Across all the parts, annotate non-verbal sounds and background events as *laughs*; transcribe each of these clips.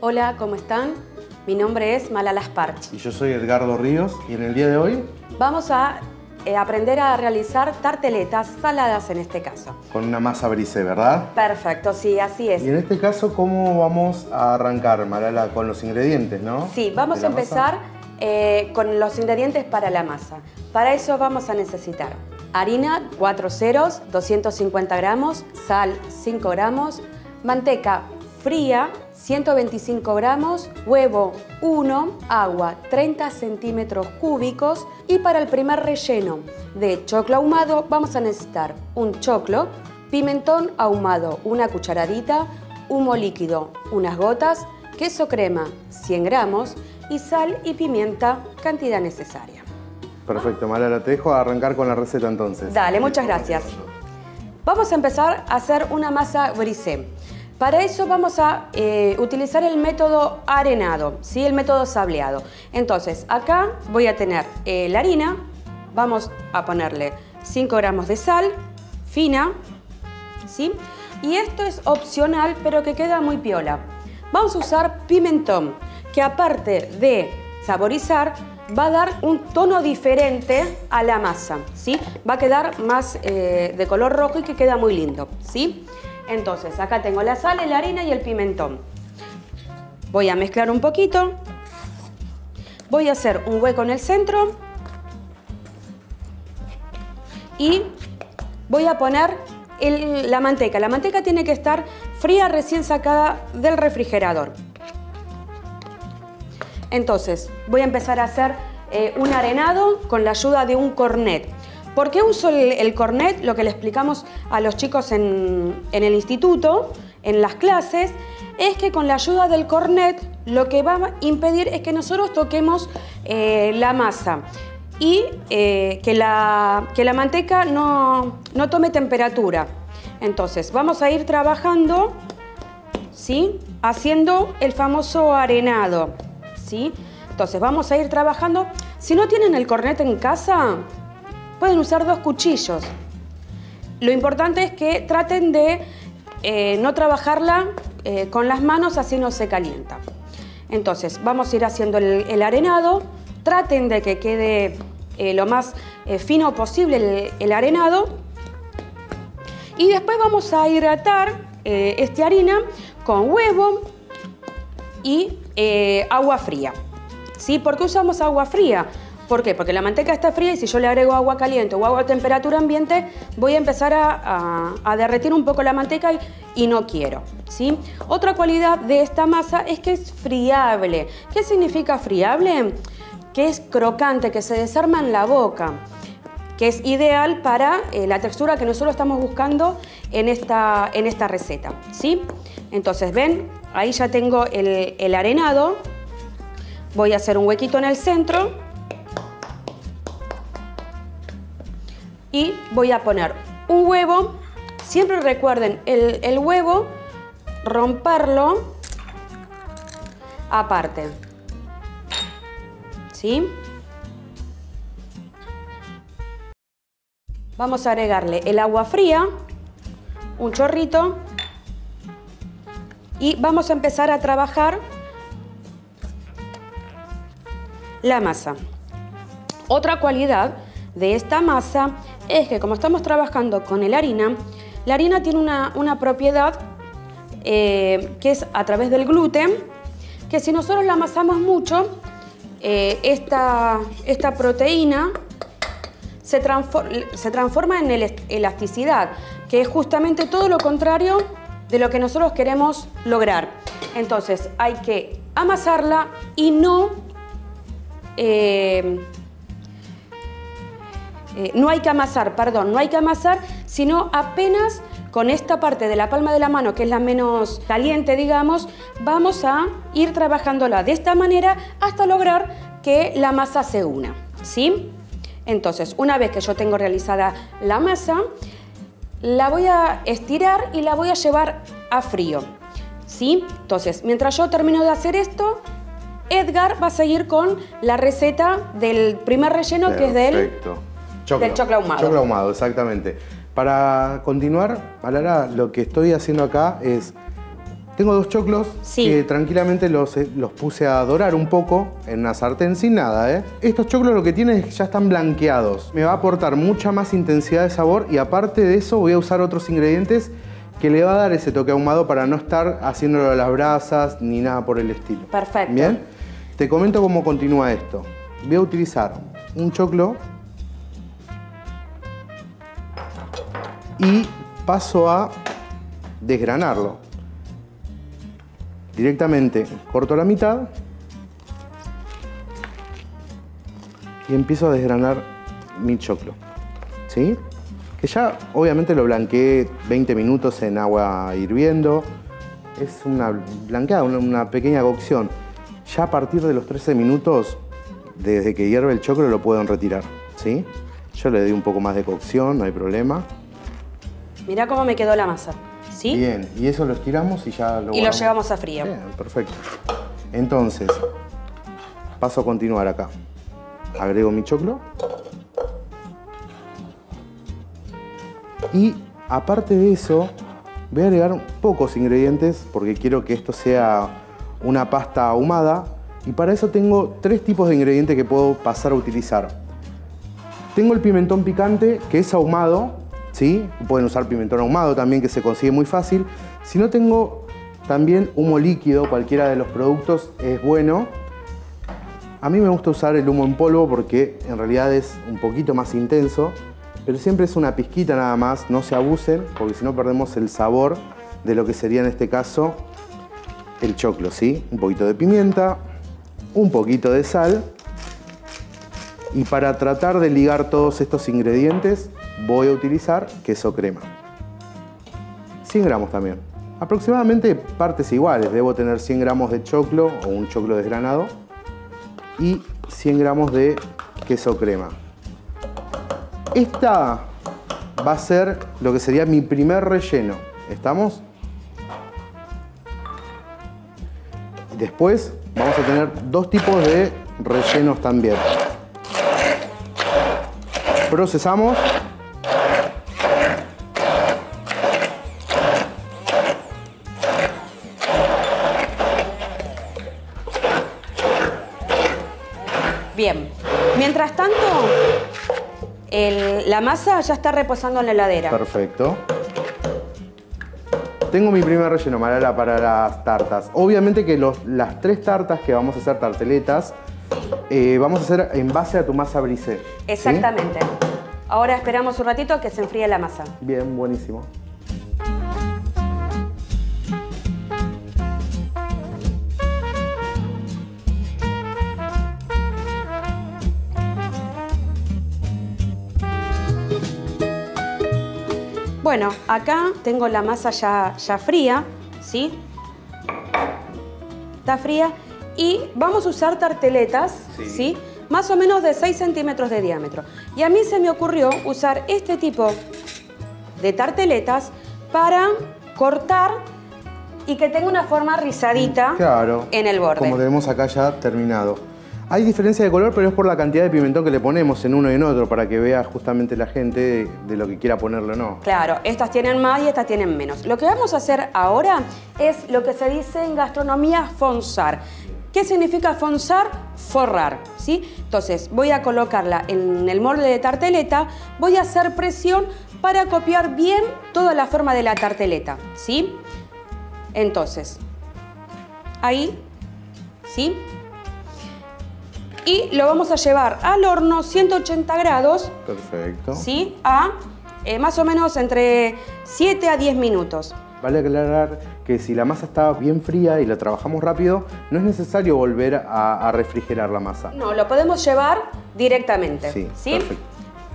Hola, ¿cómo están? Mi nombre es Malala Sparch. Y yo soy Edgardo Ríos y en el día de hoy Vamos a eh, aprender a realizar tarteletas saladas en este caso. con una masa brisé, ¿verdad? Perfecto, sí, así es. Y en este caso, ¿cómo vamos a arrancar, Malala, con los ingredientes, no? Sí, vamos a empezar eh, con los ingredientes para la masa. Para eso vamos a necesitar harina 4 ceros, 250 gramos, sal 5 gramos, manteca fría 125 gramos, huevo 1, agua 30 centímetros cúbicos y para el primer relleno de choclo ahumado vamos a necesitar un choclo, pimentón ahumado una cucharadita, humo líquido unas gotas, queso crema 100 gramos y sal y pimienta cantidad necesaria. Perfecto, Malala, te dejo arrancar con la receta entonces. Dale, muchas gracias. Vamos a empezar a hacer una masa brisé. Para eso vamos a eh, utilizar el método arenado, ¿sí? el método sableado. Entonces, acá voy a tener eh, la harina, vamos a ponerle 5 gramos de sal fina, ¿sí? y esto es opcional, pero que queda muy piola. Vamos a usar pimentón, que aparte de saborizar, va a dar un tono diferente a la masa, ¿sí? Va a quedar más eh, de color rojo y que queda muy lindo, ¿sí? Entonces, acá tengo la sal, la harina y el pimentón. Voy a mezclar un poquito. Voy a hacer un hueco en el centro. Y voy a poner la manteca. La manteca tiene que estar fría recién sacada del refrigerador. Entonces, voy a empezar a hacer eh, un arenado con la ayuda de un cornet. ¿Por qué uso el, cornet? Lo que le explicamos a los chicos en, en el instituto, en las clases, es que con la ayuda del cornet lo que va a impedir es que nosotros toquemos eh, la masa y eh, que, la, que la manteca no, no tome temperatura. Entonces, vamos a ir trabajando ¿sí? Haciendo el famoso arenado, ¿sí? Entonces vamos a ir trabajando. Si no tienen el cornet en casa, pueden usar dos cuchillos. Lo importante es que traten de eh, no trabajarla eh, con las manos, así no se calienta. Entonces vamos a ir haciendo el, arenado. Traten de que quede eh, lo más fino posible el- arenado. Y después vamos a hidratar esta harina con huevo y agua fría. ¿Sí? ¿Por qué usamos agua fría? ¿Por qué? Porque la manteca está fría y si yo le agrego agua caliente o agua a temperatura ambiente, voy a empezar a, a- derretir un poco la manteca y, no quiero. ¿sí? Otra cualidad de esta masa es que es friable. ¿Qué significa friable? Que es crocante, que se desarma en la boca que es ideal para eh, la textura que nosotros estamos buscando en esta, en esta receta. ¿sí? Entonces, ven, ahí ya tengo el arenado. Voy a hacer un huequito en el centro. Y voy a poner un huevo. Siempre recuerden, el, el huevo, romperlo aparte. ¿Sí? Vamos a agregarle el agua fría, un chorrito y vamos a empezar a trabajar la masa. Otra cualidad de esta masa es que como estamos trabajando con el harina, la harina tiene una, una propiedad eh, que es a través del gluten, que si nosotros la amasamos mucho, eh, esta, esta proteína se, se transforma en el- elasticidad, que es justamente todo lo contrario de lo que nosotros queremos lograr. Entonces hay que amasarla y no, eh, eh, no hay que amasar, perdón, no hay que amasar, sino apenas con esta parte de la palma de la mano, que es la menos caliente, digamos, vamos a ir trabajándola de esta manera hasta lograr que la masa se una, ¿sí? Entonces, una vez que yo tengo realizada la masa, la voy a estirar y la voy a llevar a frío. ¿Sí? Entonces, mientras yo termino de hacer esto, Edgar va a seguir con la receta del primer relleno que es del. Choclo. del choclo ahumado. Choclo ahumado, exactamente. Para continuar, Alara, lo que estoy haciendo acá es... Tengo dos choclos Sí. que tranquilamente los, eh, los puse a dorar un poco en una sartén sin nada. ¿eh? Estos choclos lo que tienen es que ya están blanqueados. Me va a aportar mucha más intensidad de sabor y aparte de eso voy a usar otros ingredientes que le va a dar ese toque ahumado para no estar haciéndolo a las brasas ni nada por el estilo. Perfecto. Bien, te comento cómo continúa esto. Voy a utilizar un choclo y paso a desgranarlo. Directamente corto la mitad y empiezo a desgranar mi choclo. ¿Sí? Que ya obviamente lo blanqueé 20 minutos en agua hirviendo. Es una blanqueada, una, pequeña cocción. Ya a partir de los 13 minutos, desde que hierve el choclo, lo pueden retirar. ¿Sí? Yo le doy un poco más de cocción, no hay problema. Mirá cómo me quedó la masa. ¿Sí? Bien, y eso lo estiramos y ya lo Y lo llevamos a frío. Bien, perfecto. Entonces, paso a continuar acá. Agrego mi choclo. Y aparte de eso, voy a agregar pocos ingredientes porque quiero que esto sea una pasta ahumada. Y para eso tengo tres tipos de ingredientes que puedo pasar a utilizar. Tengo el pimentón picante, que es ahumado, ¿sí? Pueden usar pimentón ahumado también, que se consigue muy fácil. Si no tengo también humo líquido, cualquiera de los productos es bueno. A mí me gusta usar el humo en polvo porque en realidad es un poquito más intenso, pero siempre es una pizquita nada más, no se abusen, porque si no perdemos el sabor de lo que sería en este caso el choclo, ¿sí? Un poquito de pimienta, un poquito de sal y para tratar de ligar todos estos ingredientes voy a utilizar queso crema. 100 gramos también. Aproximadamente partes iguales. Debo tener 100 gramos de choclo o un choclo desgranado y 100 gramos de queso crema. Esta va a ser lo que sería mi primer relleno. ¿Estamos? Después vamos a tener dos tipos de rellenos también. Procesamos. La masa ya está reposando en la heladera. Perfecto. Tengo mi primer relleno, Malala, para las tartas. Obviamente que los- las tres tartas que vamos a hacer tarteletas, eh, vamos a hacer en base a tu masa brisé. ¿sí? Exactamente. Ahora esperamos un ratito a que se enfríe la masa. Bien, buenísimo. Bueno, acá tengo la masa ya, ya fría, ¿sí? Está fría. Y vamos a usar tarteletas, Sí. ¿sí? Más o menos de 6 centímetros de diámetro. Y a mí se me ocurrió usar este tipo de tarteletas para cortar y que tenga una forma rizadita Claro. en el borde. Como tenemos acá ya terminado. Hay diferencia de color, pero es por la cantidad de pimentón que le ponemos en uno y en otro para que vea justamente la gente de, lo que quiera ponerle o no. Claro, estas tienen más y estas tienen menos. Lo que vamos a hacer ahora es lo que se dice en gastronomía fonzar. ¿Qué significa fonzar? Forrar, ¿sí? Entonces, voy a colocarla en el molde de tarteleta, voy a hacer presión para copiar bien toda la forma de la tarteleta, ¿sí? Entonces, ahí, ¿sí? Y lo vamos a llevar al horno 180 grados Perfecto. ¿sí? A eh, más o menos entre 7 a 10 minutos. Vale aclarar que si la masa está bien fría y la trabajamos rápido, no es necesario volver a, a refrigerar la masa. No, lo podemos llevar directamente. Sí, ¿sí? perfecto.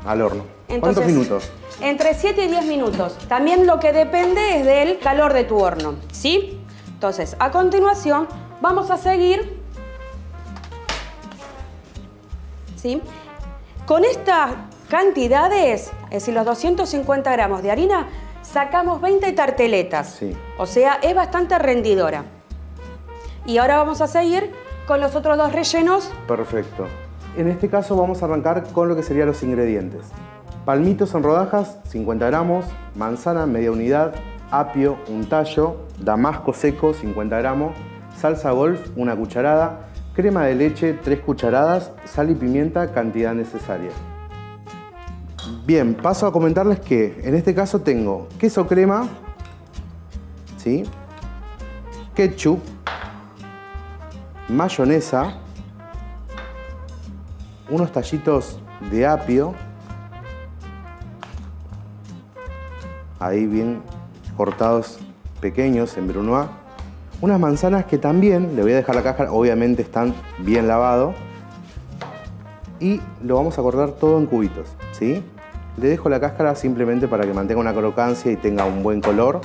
Al horno. Entonces, ¿Cuántos minutos? Entre 7 y 10 minutos. También lo que depende es del calor de tu horno, ¿sí? Entonces, a continuación, vamos a seguir, ¿sí? Con estas cantidades, es decir, los 250 gramos de harina, sacamos 20 tarteletas. Sí. O sea, es bastante rendidora. Y ahora vamos a seguir con los otros dos rellenos. Perfecto. En este caso vamos a arrancar con lo que serían los ingredientes. Palmitos en rodajas, 50 gramos, manzana, media unidad, apio, un tallo, damasco seco, 50 gramos, salsa golf, una cucharada, crema de leche, 3 cucharadas, sal y pimienta, cantidad necesaria. Bien, paso a comentarles que en este caso tengo queso crema, ¿sí? ketchup, mayonesa, unos tallitos de apio, ahí bien cortados pequeños en brunoise, unas manzanas que también, le voy a dejar la caja, obviamente están bien lavados, y lo vamos a cortar todo en cubitos, ¿sí? Le dejo la cáscara simplemente para que mantenga una crocancia y tenga un buen color.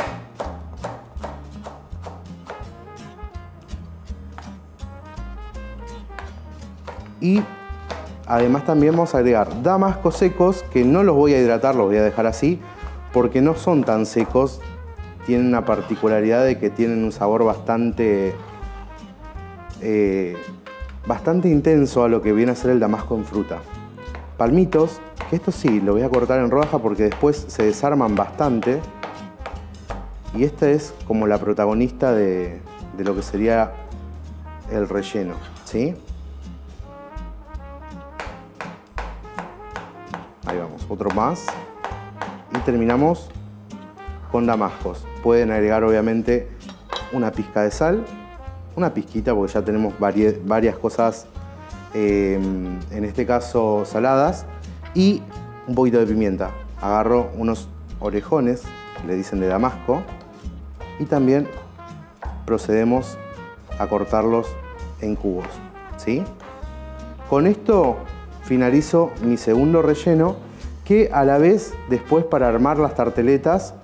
Y además también vamos a agregar damascos secos, que no los voy a hidratar, los voy a dejar así, porque no son tan secos. Tienen una particularidad de que tienen un sabor bastante, eh, bastante intenso a lo que viene a ser el damasco en fruta. Palmitos, que esto sí, lo voy a cortar en rodaja porque después se desarman bastante. Y esta es como la protagonista de, de lo que sería el relleno, ¿sí? Ahí vamos, otro más. Y terminamos con damascos. Pueden agregar obviamente una pizca de sal, una pizquita porque ya tenemos varias cosas, eh, en este caso saladas, y un poquito de pimienta. Agarro unos orejones, le dicen de damasco, y también procedemos a cortarlos en cubos. ¿sí? Con esto finalizo mi segundo relleno que a la vez después para armar las tarteletas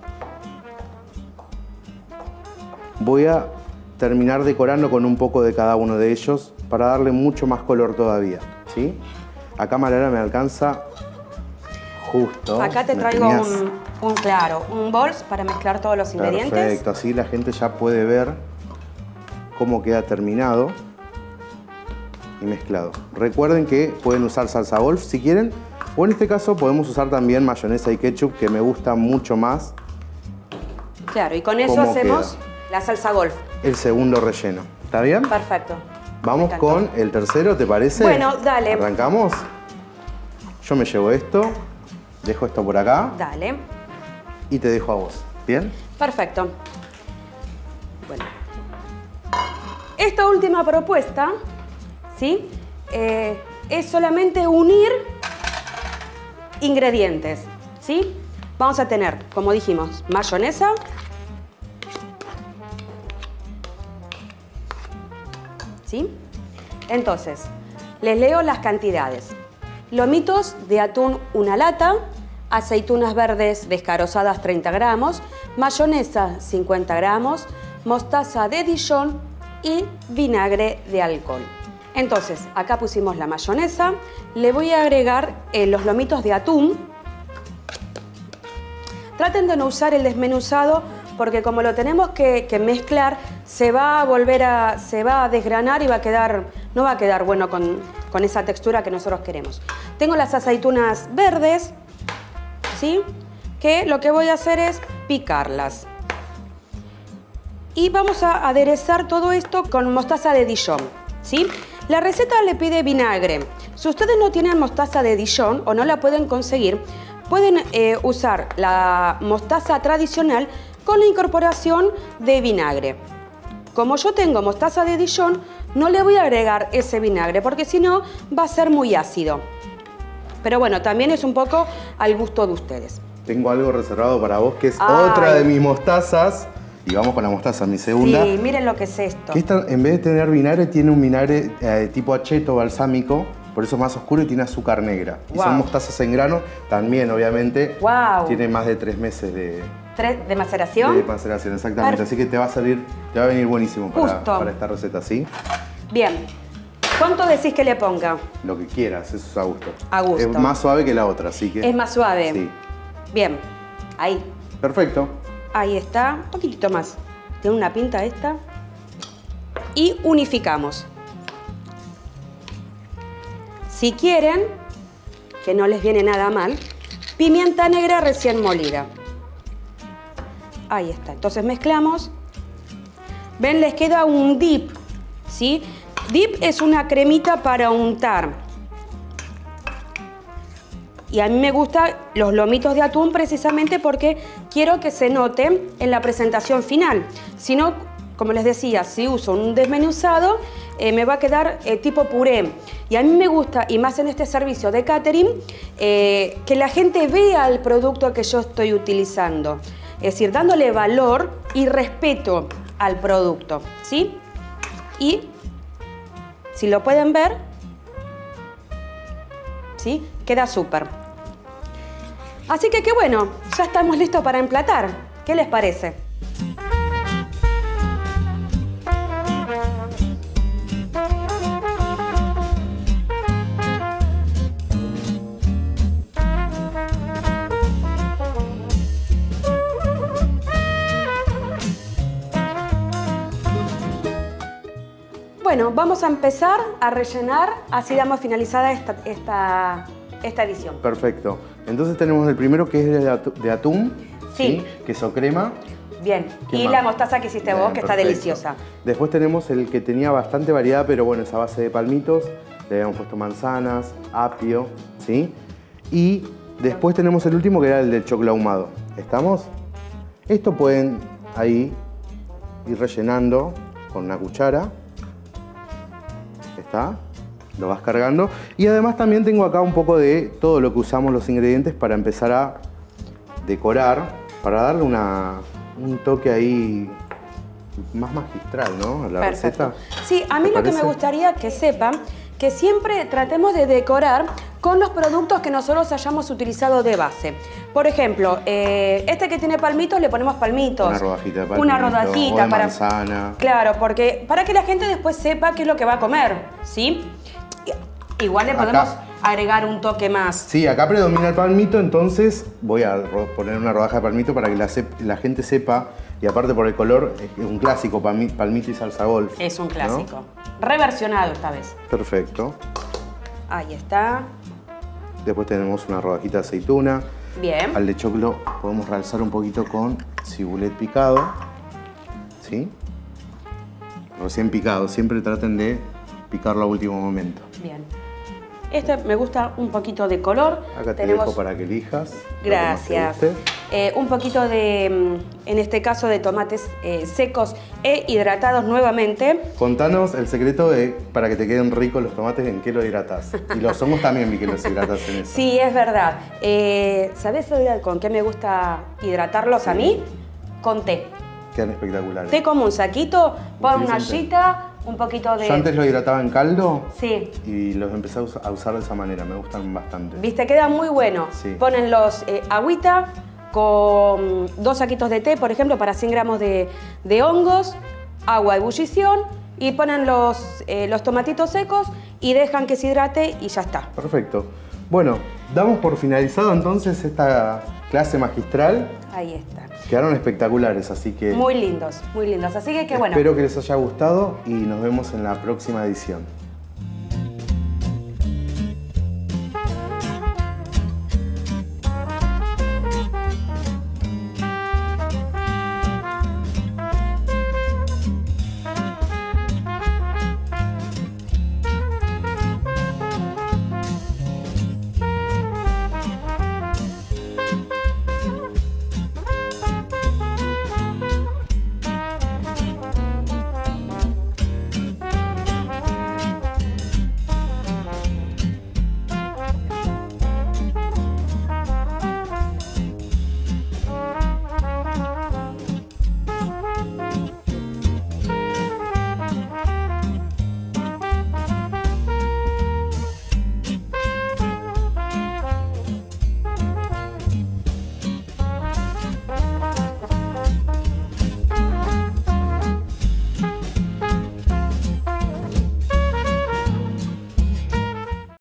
voy a terminar decorando con un poco de cada uno de ellos para darle mucho más color todavía. ¿sí? Acá Malara me alcanza justo. Acá te traigo un, claro, un bols para mezclar todos los ingredientes. Perfecto, así la gente ya puede ver cómo queda terminado y mezclado. Recuerden que pueden usar salsa golf si quieren, o en este caso podemos usar también mayonesa y ketchup, que me gusta mucho más. Claro, y con eso hacemos la salsa golf. El segundo relleno. ¿Está bien? Perfecto. Vamos con el tercero, ¿te parece? Bueno, dale. ¿Arrancamos? Yo me llevo esto, dejo esto por acá. Dale. Y te dejo a vos. ¿Bien? Perfecto. Bueno. Esta última propuesta ¿sí? Eh, es solamente unir ingredientes, ¿sí? Vamos a tener, como dijimos, mayonesa, ¿sí? Entonces, les leo las cantidades. Lomitos de atún, una lata, aceitunas verdes descarozadas 30 gramos, mayonesa 50 gramos, mostaza de Dijon y vinagre de alcohol. Entonces, acá pusimos la mayonesa, le voy a agregar eh, los lomitos de atún. Traten de no usar el desmenuzado porque como lo tenemos que, mezclar, se va a volver a, se va a desgranar y va a quedar, no va a quedar bueno con, con esa textura que nosotros queremos. Tengo las aceitunas verdes, ¿sí? Que lo que voy a hacer es picarlas. Y vamos a aderezar todo esto con mostaza de Dijon, ¿sí? La receta le pide vinagre. Si ustedes no tienen mostaza de Dijon o no la pueden conseguir, pueden eh, usar la mostaza tradicional con la incorporación de vinagre. Como yo tengo mostaza de Dijon, no le voy a agregar ese vinagre porque si no va a ser muy ácido. Pero bueno, también es un poco al gusto de ustedes. Tengo algo reservado para vos que es otra de mis mostazas y vamos con la mostaza, mi segunda. Sí, miren lo que es esto. Que esta, en vez de tener vinagre, tiene un vinagre eh, tipo acheto balsámico, por eso es más oscuro y tiene azúcar negra. Y son mostazas en grano, también obviamente. Wow. Tiene más de tres meses de... ¿Tres de maceración? De maceración, exactamente. Así que te va a salir, te va a venir buenísimo para, para esta receta, ¿sí? Bien. ¿Cuánto decís que le ponga? Lo que quieras, eso es a gusto. A gusto. Es más suave que la otra, así que... Es más suave. Sí. Bien, ahí. Perfecto. Ahí está, un poquitito más. Tiene una pinta esta. Y unificamos. Si quieren, que no les viene nada mal, pimienta negra recién molida. Ahí está. Entonces mezclamos. Ven, les queda un dip, ¿sí? Dip es una cremita para untar. Y a mí me gustan los lomitos de atún precisamente porque quiero que se note en la presentación final. Si no, como les decía, si uso un desmenuzado, eh, me va a quedar eh, tipo puré. Y a mí me gusta, y más en este servicio de catering, eh, que la gente vea el producto que yo estoy utilizando. Es decir, dándole valor y respeto al producto, ¿sí? Y si lo pueden ver, ¿sí? Queda súper. Así que qué bueno, ya estamos listos para emplatar. ¿Qué les parece? Bueno, vamos a empezar a rellenar, así damos finalizada esta, esta, esta edición. Perfecto. Entonces tenemos el primero que es de, atún, sí. queso crema. Bien, y la mostaza que hiciste vos, que está deliciosa. Después tenemos el que tenía bastante variedad, pero bueno, esa base de palmitos. Le habíamos puesto manzanas, apio, ¿sí? Y después tenemos el último que era el del choclo ahumado. ¿Estamos? Esto pueden ahí ir rellenando con una cuchara está, lo vas cargando. Y además también tengo acá un poco de todo lo que usamos los ingredientes para empezar a decorar, para darle un toque ahí más magistral, ¿no? A la receta. Sí, a mí lo que me gustaría que sepan que siempre tratemos de decorar con los productos que nosotros hayamos utilizado de base. Por ejemplo, eh, este que tiene palmitos le ponemos palmitos. Una rodajita de palmito, Una rodajita para manzana. Claro, porque para que la gente después sepa qué es lo que va a comer, ¿sí? Igual le podemos agregar un toque más. Sí, acá predomina el palmito, entonces voy a poner una rodaja de palmito para que la, gente sepa, y aparte por el color, es un clásico palmito y salsa golf. Es un clásico. Reversionado esta vez. Perfecto. Ahí está. Después tenemos una rodajita de aceituna. Bien. Al de choclo podemos realzar un poquito con cibulet picado. ¿Sí? Recién picado. Siempre traten de picarlo a último momento. Bien. Este me gusta un poquito de color. Acá te dejo para que elijas. Gracias. Eh, un poquito de, mm, en este caso, de tomates eh, secos e hidratados nuevamente. Contanos el secreto de, para que te queden ricos los tomates, ¿en qué lo hidratas? Y los hongos también vi que los hidratas en eso. *laughs* Sí, es verdad. Eh, ¿Sabes con qué me gusta hidratarlos a mí? Con té. Quedan espectaculares. Té como un saquito, pon una ollita un poquito de... Yo antes lo hidrataba en caldo. Sí. Y los empecé a usar de esa manera, me gustan bastante. Viste, queda muy bueno. Sí. Ponen los eh, agüita con dos saquitos de té, por ejemplo, para 100 gramos de, hongos, agua de ebullición y ponen los, eh, los tomatitos secos y dejan que se hidrate y ya está. Perfecto. Bueno, damos por finalizado entonces esta clase magistral. Ahí está. Quedaron espectaculares, así que... Muy lindos, muy lindos. Así que, bueno. Espero que les haya gustado y nos vemos en la próxima edición.